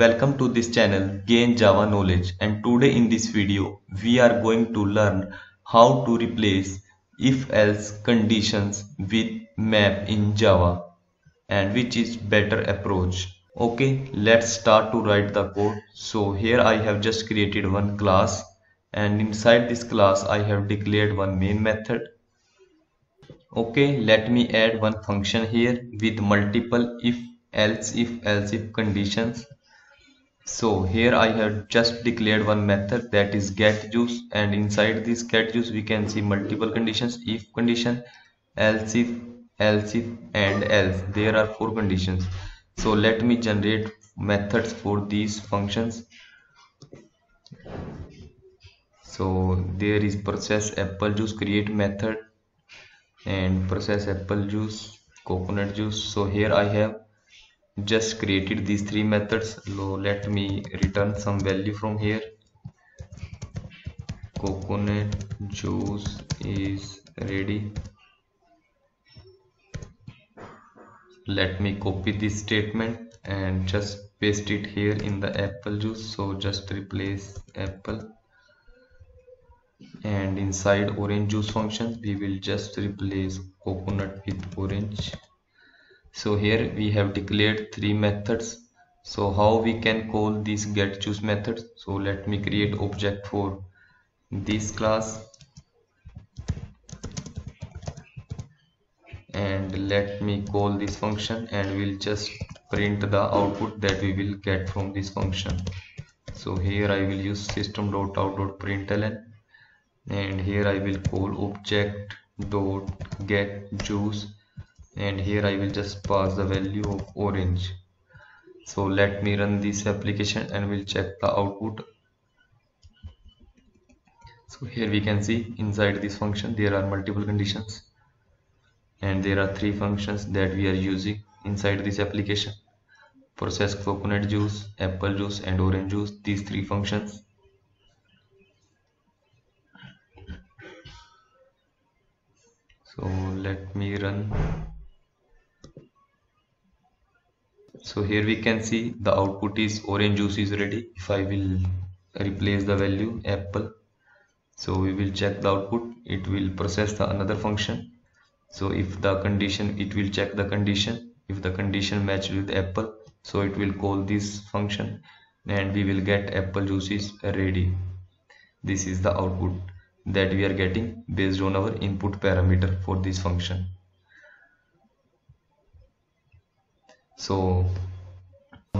Welcome to this channel Gain Java Knowledge and today in this video we are going to learn how to replace if-else conditions with map in Java and which is better approach. Okay, let's start to write the code. So here I have just created one class and inside this class I have declared one main method. Okay, let me add one function here with multiple if else if else if conditions so here I have just declared one method that is get juice and inside this get juice we can see multiple conditions if condition else if else if and else. There are four conditions. So let me generate methods for these functions. So there is process apple juice create method and process apple juice coconut juice. So here I have just created these three methods. So let me return some value from here. Coconut juice is ready. Let me copy this statement and just paste it here in the apple juice. So just replace apple. And inside orange juice function we will just replace coconut with orange so here we have declared three methods. So how we can call this get juice method so let me create object for this class. And let me call this function and we'll just print the output that we will get from this function. So here I will use system.out.println and here I will call object dot get juice and here I will just pass the value of orange. So let me run this application and we'll check the output. So here we can see inside this function there are multiple conditions. And there are three functions that we are using inside this application. Process coconut juice apple juice and orange juice. These three functions. So let me run so here we can see the output is orange juice is ready. If I will replace the value apple. So we will check the output. It will process the another function. So if the condition it will check the condition. If the condition match with apple so it will call this function and we will get apple juice is ready. This is the output that we are getting based on our input parameter for this function so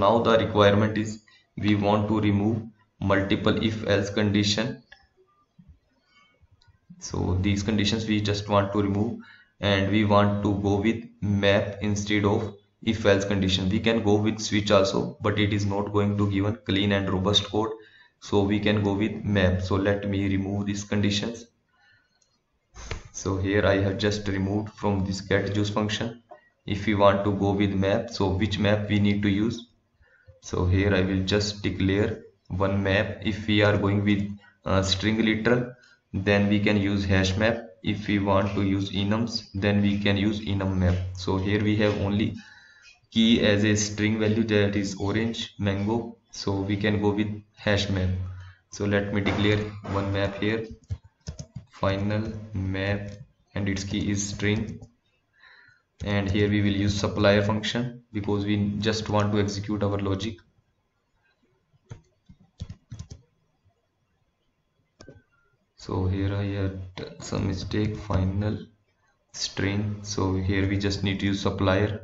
now the requirement is we want to remove multiple if else condition. So these conditions we just want to remove and we want to go with map instead of if else condition. We can go with switch also but it is not going to give a clean and robust code. So we can go with map. So let me remove these conditions. So here I have just removed from this get juice function if we want to go with map so which map we need to use? So here I will just declare one map. If we are going with uh, string literal then we can use hash map. If we want to use enums then we can use enum map. So here we have only key as a string value that is orange mango. So we can go with hash map. So let me declare one map here. Final map and its key is string and here we will use supplier function because we just want to execute our logic. So here I had some mistake final string. So here we just need to use supplier.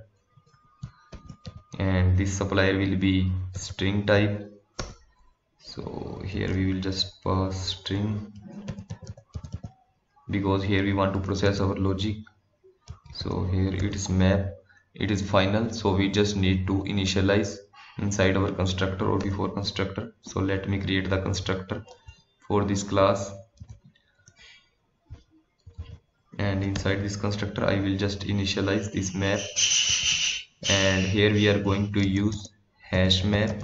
And this supplier will be string type. So here we will just pass string because here we want to process our logic so here it is map. It is final. So we just need to initialize inside our constructor or before constructor. So let me create the constructor for this class. And inside this constructor I will just initialize this map. And here we are going to use hash map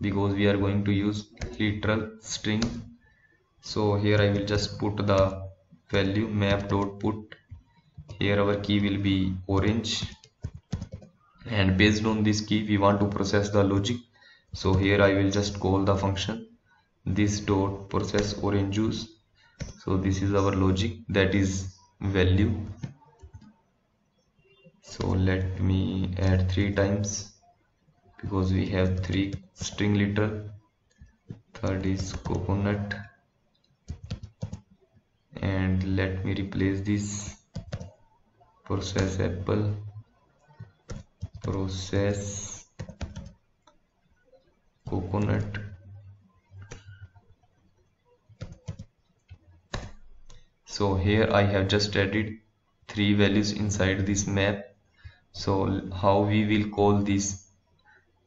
because we are going to use literal string. So here I will just put the value map dot put here our key will be orange. And based on this key we want to process the logic. So here I will just call the function. This dot process orange juice. So this is our logic. That is value. So let me add three times because we have three string literal third is coconut. And let me replace this process apple process coconut. So here I have just added three values inside this map. So how we will call this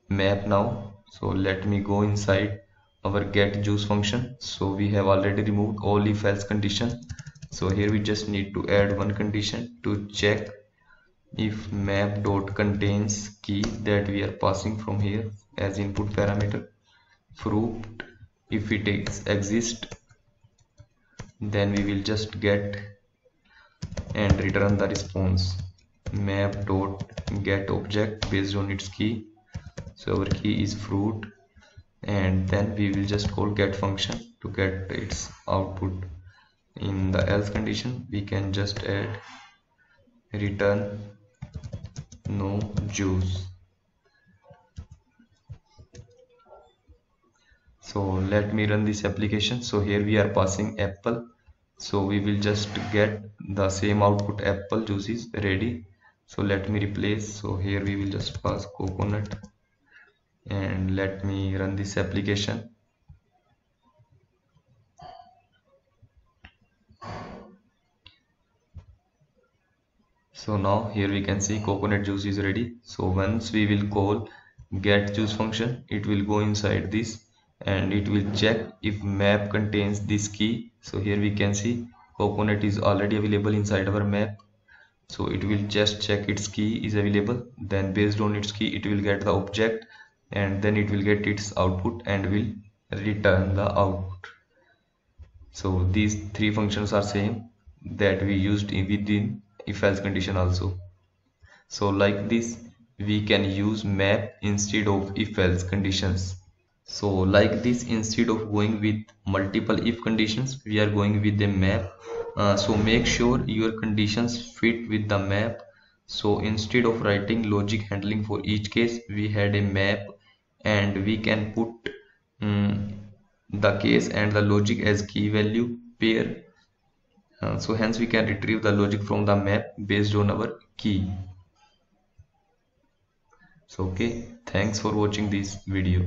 map now? So let me go inside our get juice function. So we have already removed all if else condition so here we just need to add one condition to check if map dot contains key that we are passing from here as input parameter. Fruit if it exist then we will just get and return the response. Map dot get object based on its key. So our key is fruit and then we will just call get function to get its output in the else condition we can just add return no juice. So let me run this application. So here we are passing apple. So we will just get the same output apple juice is ready. So let me replace. So here we will just pass coconut. And let me run this application so now here we can see coconut juice is ready. So once we will call get juice function it will go inside this and it will check if map contains this key. So here we can see coconut is already available inside our map. So it will just check its key is available. Then based on its key it will get the object and then it will get its output and will return the output so these three functions are same that we used in within if else condition also. So like this we can use map instead of if else conditions. So like this instead of going with multiple if conditions we are going with a map. Uh, so make sure your conditions fit with the map. So instead of writing logic handling for each case we had a map and we can put um, the case and the logic as key value pair uh, so hence we can retrieve the logic from the map based on our key. So okay thanks for watching this video